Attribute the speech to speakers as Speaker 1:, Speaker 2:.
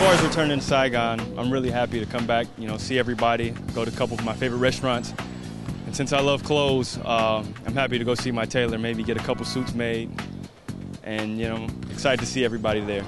Speaker 1: far as returning to Saigon, I'm really happy to come back, you know, see everybody, go to a couple of my favorite restaurants. And since I love clothes, uh, I'm happy to go see my tailor, maybe get a couple suits made. And, you know, excited to see everybody there.